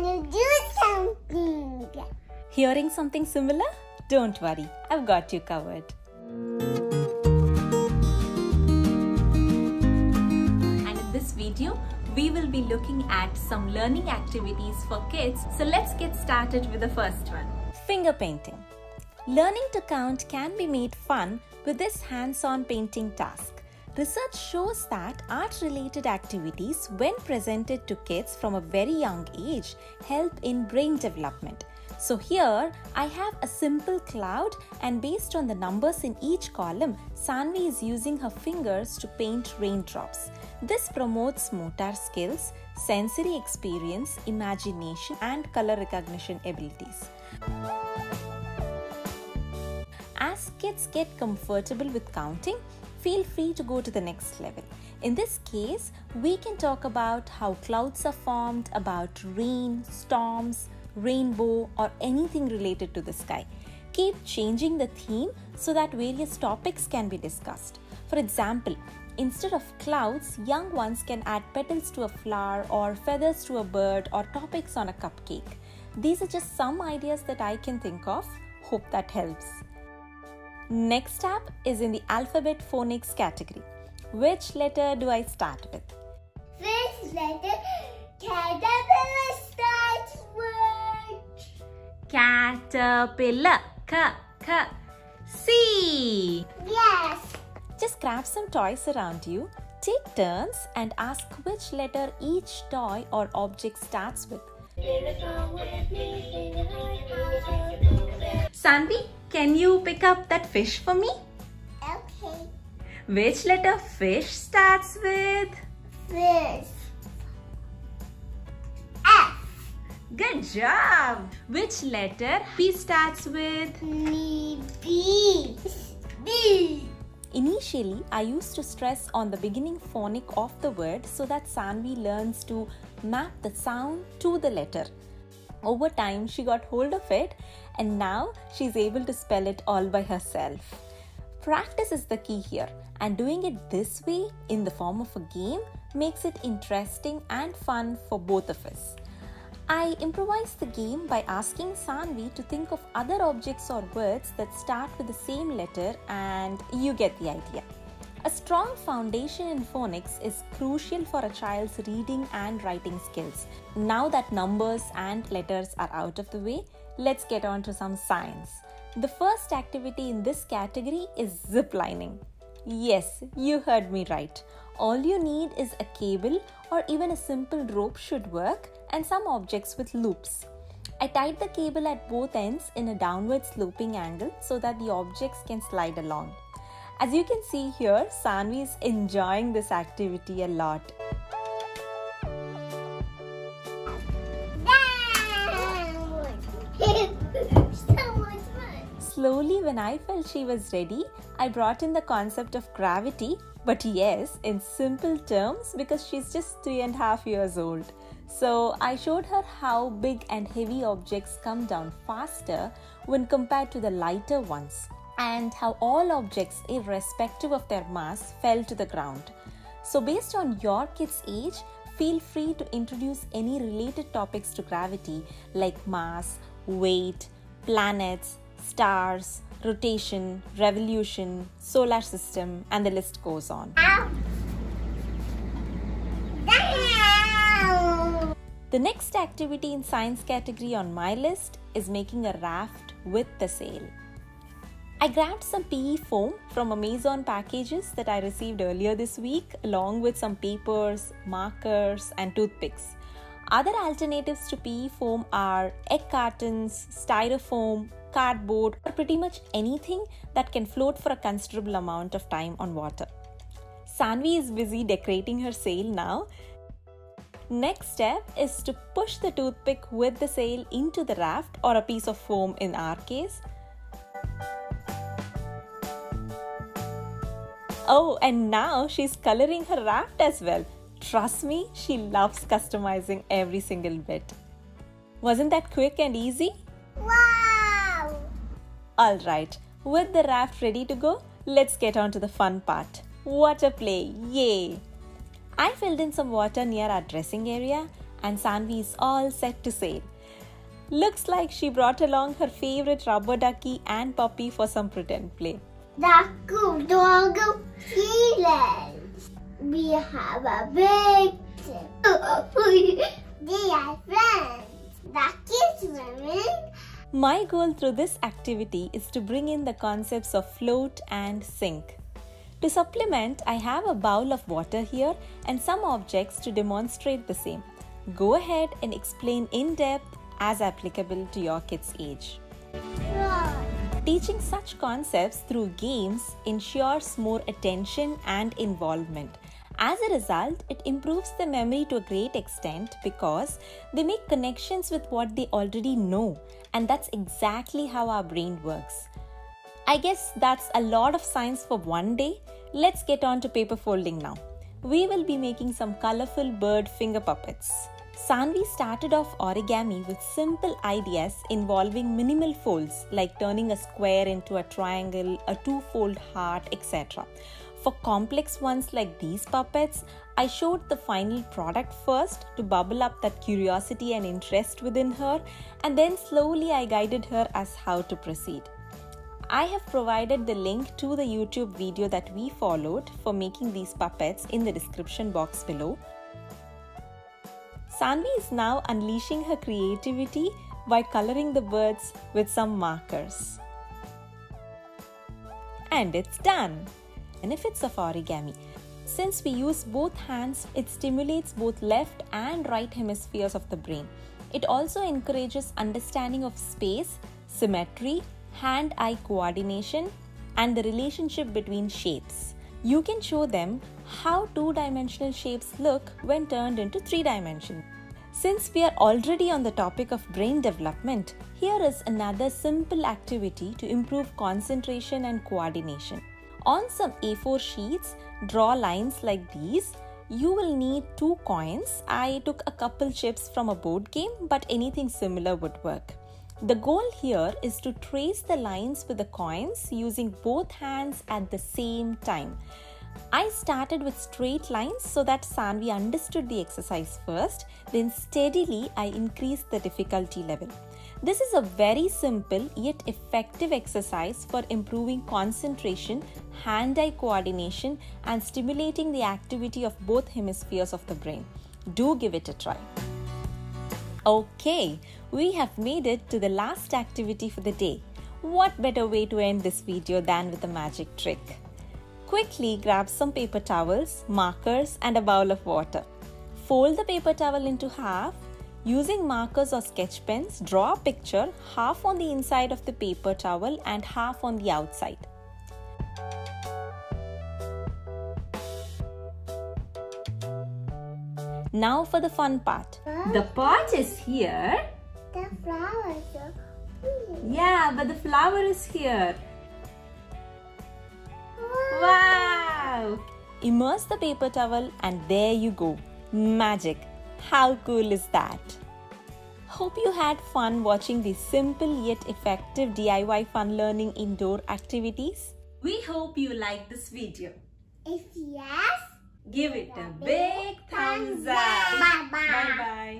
wanna do something. Hearing something similar? Don't worry, I've got you covered. And in this video, we will be looking at some learning activities for kids. So let's get started with the first one. Finger painting. Learning to count can be made fun with this hands-on painting task. Research shows that art-related activities when presented to kids from a very young age help in brain development. So here I have a simple cloud and based on the numbers in each column, Saanvi is using her fingers to paint raindrops. This promotes motor skills, sensory experience, imagination and color recognition abilities. As kids get comfortable with counting, feel free to go to the next level. In this case, we can talk about how clouds are formed, about rain, storms, rainbow, or anything related to the sky. Keep changing the theme so that various topics can be discussed. For example, instead of clouds, young ones can add petals to a flower or feathers to a bird or topics on a cupcake. These are just some ideas that I can think of. Hope that helps. Next up is in the alphabet phonics category. Which letter do I start with? First letter, caterpillar starts with Caterpillar. K, K. C. yes. Just grab some toys around you, take turns, and ask which letter each toy or object starts with. Saanvi, can you pick up that fish for me? Okay. Which letter fish starts with? Fish. F. Good job! Which letter B starts with? Me B. B. Initially, I used to stress on the beginning phonic of the word so that Saanvi learns to map the sound to the letter. Over time, she got hold of it and now she's able to spell it all by herself. Practice is the key here, and doing it this way in the form of a game makes it interesting and fun for both of us. I improvised the game by asking Saanvi to think of other objects or words that start with the same letter, and you get the idea. A strong foundation in phonics is crucial for a child's reading and writing skills. Now that numbers and letters are out of the way, let's get on to some science. The first activity in this category is zip lining. Yes, you heard me right. All you need is a cable or even a simple rope should work and some objects with loops. I tied the cable at both ends in a downward sloping angle so that the objects can slide along. As you can see here, Saanvi is enjoying this activity a lot. Downward. so much fun. Slowly, when I felt she was ready, I brought in the concept of gravity, but yes, in simple terms because she's just three and a half years old. So I showed her how big and heavy objects come down faster when compared to the lighter ones, and how all objects, irrespective of their mass, fell to the ground. So, based on your kid's age, feel free to introduce any related topics to gravity like mass, weight, planets, stars, rotation, revolution, solar system, and the list goes on. The next activity in science category on my list is making a raft with the sail. I grabbed some PE foam from Amazon packages that I received earlier this week, along with some papers, markers, and toothpicks. Other alternatives to PE foam are egg cartons, styrofoam, cardboard, or pretty much anything that can float for a considerable amount of time on water. Saanvi is busy decorating her sail now. Next step is to push the toothpick with the sail into the raft or a piece of foam in our case. Oh, and now she's coloring her raft as well. Trust me, she loves customizing every single bit. Wasn't that quick and easy? Wow. Alright, with the raft ready to go, let's get on to the fun part. Water play, yay! I filled in some water near our dressing area and Saanvi is all set to sail. Looks like she brought along her favorite rubber ducky and puppy for some pretend play. Duck, dog, feelings. We have a big they are friends. Ducky swimming. My goal through this activity is to bring in the concepts of float and sink. To supplement, I have a bowl of water here and some objects to demonstrate the same. Go ahead and explain in depth as applicable to your kid's age. Teaching such concepts through games ensures more attention and involvement. As a result, it improves the memory to a great extent because they make connections with what they already know, and that's exactly how our brain works. I guess that's a lot of science for one day. Let's get on to paper folding now. We will be making some colorful bird finger puppets. Saanvi started off origami with simple ideas involving minimal folds like turning a square into a triangle, a two fold heart, etc. For complex ones like these puppets, I showed the final product first to bubble up that curiosity and interest within her, and then slowly I guided her as how to proceed. I have provided the link to the YouTube video that we followed for making these puppets in the description box below. Saanvi is now unleashing her creativity by coloring the birds with some markers. And it's done! Benefits of origami. Since we use both hands, it stimulates both left and right hemispheres of the brain. It also encourages understanding of space, symmetry, hand eye coordination, and the relationship between shapes. You can show them how two dimensional shapes look when turned into three dimensions. Since we are already on the topic of brain development, here is another simple activity to improve concentration and coordination. On some A4 sheets, draw lines like these. You will need two coins. I took a couple chips from a board game, but anything similar would work. The goal here is to trace the lines with the coins using both hands at the same time. I started with straight lines so that Saanvi understood the exercise first, then steadily I increased the difficulty level. This is a very simple yet effective exercise for improving concentration, hand eye coordination, and stimulating the activity of both hemispheres of the brain. Do give it a try. Okay, we have made it to the last activity for the day. What better way to end this video than with a magic trick? Quickly grab some paper towels, markers, and a bowl of water. Fold the paper towel into half. Using markers or sketch pens, draw a picture half on the inside of the paper towel and half on the outside. Now for the fun part. The pot is here. The flowers are Yeah, but the flower is here. Wow! Immerse the paper towel and there you go. Magic. How cool is that? Hope you had fun watching these simple yet effective DIY fun learning indoor activities. We hope you liked this video. If yes, Give it a big thumbs up. Bye bye. Bye bye.